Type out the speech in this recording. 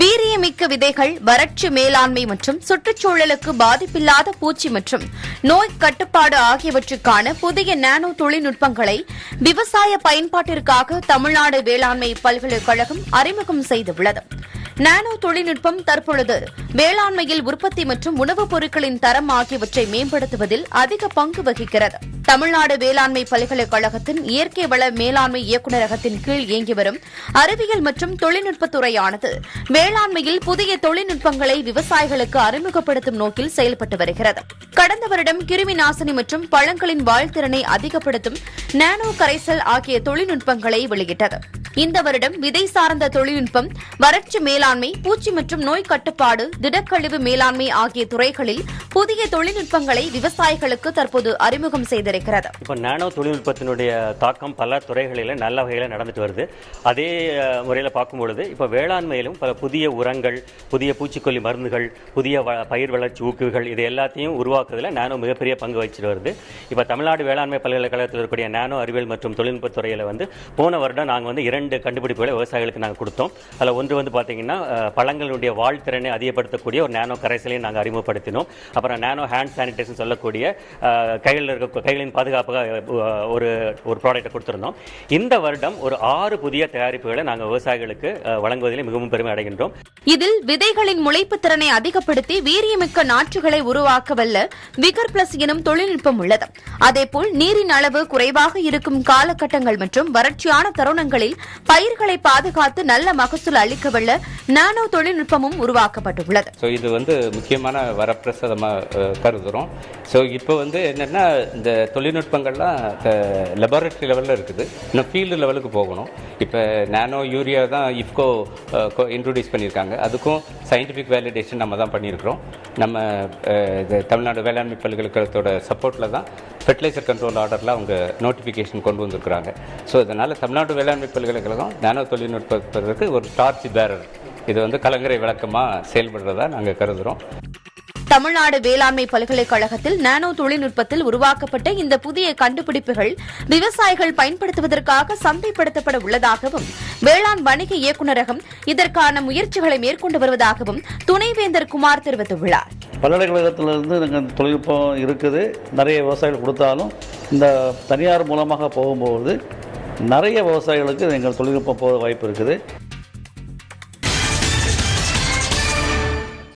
வீரியமிக்க விதைகள் வறட்சி மேலாண்மை மற்றும் சுற்றுச்சூழலுக்கு பாதிப்பில்லாத பூச்சி மற்றும் நோய் கட்டுப்பாடு ஆகியவற்றுக்கான புதிய நானோ தொழில்நுட்பங்களை விவசாய பயன்பாட்டிற்காக தமிழ்நாடு வேளாண்மை பல்கலைக்கழகம் அறிமுகம் செய்துள்ளது. நானோ தொழில்நுட்பம் தற்பொழுது வேளாண்மையில் உற்பத்தி மற்றும் உணவுப் பொருட்களின் தரம் ஆகியவற்றை மேம்படுத்துவதில் அதிக பங்கு வகிக்கிறது. தமிழ்நாடு வேளாண்மை பல்கலைக்கழகத்தின் இயற்கை வள மேலாண்மை இயக்குநரகத்தின் கீழ் இயங்கி வரும் அறிவியல் மற்றும் தொழில்நுட்பத்துறையானது வேளாண்மையில் புதிய தொழில்நுட்பங்களை விவசாயிகளுக்கு அறிமுகப்படுத்தும் நோக்கில் செயல்பட்டு வருகிறது. கடந்த வருடம் கிருமி நாசினி மற்றும் பழங்களின் வாழ்த்திறனை அதிகப்படுத்தும் நானோ கரைசல் ஆகிய தொழில்நுட்பங்களை வெளியிட்டது. இந்த வருடம் விதை சார்ந்த தொழில்நுட்பம் வறட்சி மேலாண்மை பூச்சி மற்றும் நோய் கட்டுப்பாடு திடக்கழிவு மேலாண்மை ஆகிய துறைகளில் புதிய தொழில்நுட்பங்களை விவசாயிகளுக்கு தற்போது அறிமுகம் செய்திருக்கிறது. இப்போ நானோ தொழில்நுட்பத்தினுடைய தாக்கம் பல துறைகளில் நல்ல வகையில் நடந்துட்டு வருது. அதே முறையில் பார்க்கும் பொழுது இப்போ வேளாண்மையிலும் பல புதிய உரங்கள் புதிய பூச்சிக்கொல்லி மருந்துகள் புதிய பயிர் வளர்ச்சி ஊக்குகள் இது எல்லாத்தையும் உருவாக்குறதுல நானோ மிகப்பெரிய பங்கு வகிச்சிட்டு வருது. இப்போ தமிழ்நாடு வேளாண்மை பல்கலைக்கழகத்தில் இருக்கக்கூடிய நானோ அறிவியல் மற்றும் தொழில்நுட்பத் துறையில் வந்து போன வருடம் நாங்கள் வந்து இரண்டு கண்டுபிடிப்புகளை விவசாயிகளுக்கு நாங்கள் கொடுத்தோம். அதில் ஒன்று வந்து பார்த்தீங்கன்னா பழங்களுடைய வாழ்த்திறனை அதிகப்படுத்தக்கூடிய ஒரு நானோ கரைசலையும் நாங்கள் அறிமுகப்படுத்தினோம். அப்புறம் நானோ ஹேண்ட் சானிடைசேஷன் சொல்லக்கூடிய கைகளில் இருக்க கைகளின் பாதுகாப்பாக ஒரு ஒரு ப்ராடக்ட்டை கொடுத்துருந்தோம். இந்த வருடம் ஒரு ஆறு புதிய தயாரிப்புகளை நாங்கள் விவசாயிகளுக்கு வழங்குவதில் மிகவும் பெருமை அடைகின்றோம். இதில் விதைகளின் முளைப்பு திறனை அதிகப்படுத்தி வீரியமிக்க நாற்றுகளை உருவாக்க வல்ல விகர் பிளஸ் எனும் தொழில்நுட்பம் உள்ளது. அதேபோல் நீரின் அளவு குறைவாக இருக்கும் காலகட்டங்கள் மற்றும் வறட்சியான தருணங்களில் பயிர்களை பாதுகாத்து நல்ல மகசூல் அளிக்க நானோ தொழில்நுட்பமும் உருவாக்கப்பட்டுள்ளது. ஸோ இது வந்து முக்கியமான வரப்பிரசாதமாக கருதுகிறோம் ஸோ இப்போ வந்து என்னென்னா இந்த தொழில்நுட்பங்கள்லாம் லெபார்டரி லெவலில் இருக்குது. இன்னும் ஃபீல்டு லெவலுக்கு போகணும். இப்போ நானோ யூரியா தான் இஃப்கோ இன்ட்ரடியூஸ் பண்ணியிருக்காங்க. அதுக்கும் சயின்டிஃபிக் வேலிடேஷன் நம்ம தான் பண்ணியிருக்கிறோம். நம்ம இது தமிழ்நாடு வேளாண்மை பல்கலைக்கழகத்தோட சப்போர்ட்டில் தான் ஃபெர்டிலைசர் கண்ட்ரோல் ஆர்டரில் அவங்க நோட்டிஃபிகேஷன் கொண்டு வந்திருக்கிறாங்க. ஸோ இதனால் தமிழ்நாடு வேளாண்மை பல்கலைக்கழகம் நானோ தொழில்நுட்பத்திற்கு ஒரு டார்ச் பேரர் இது வந்து கலங்கரை விளக்கமாக செயல்படுறதா நாங்கள் கருதுகிறோம் தமிழ்நாடு வேளாண்மை பல்கலைக்கழகத்தில் நானோ தொழில்நுட்பத்தில் உருவாக்கப்பட்ட இந்த புதிய கண்டுபிடிப்புகள் விவசாயிகள் பயன்படுத்துவதற்காக சந்தைப்படுத்தப்பட உள்ளதாகவும் வேளாண் வணிக இயக்குநரகம் இதற்கான முயற்சிகளை மேற்கொண்டு வருவதாகவும் துணைவேந்தர் குமார் தெரிவித்துள்ளார். பல்கலைக்கழகத்திலிருந்து எங்கள் தொழில்நுட்பம் இருக்குது. நிறைய விவசாயிகள் கொடுத்தாலும் இந்த தனியார் மூலமாக போகும்போது நிறைய விவசாயிகளுக்கு எங்கள் தொழில்நுட்பம் போக வாய்ப்பு இருக்குது.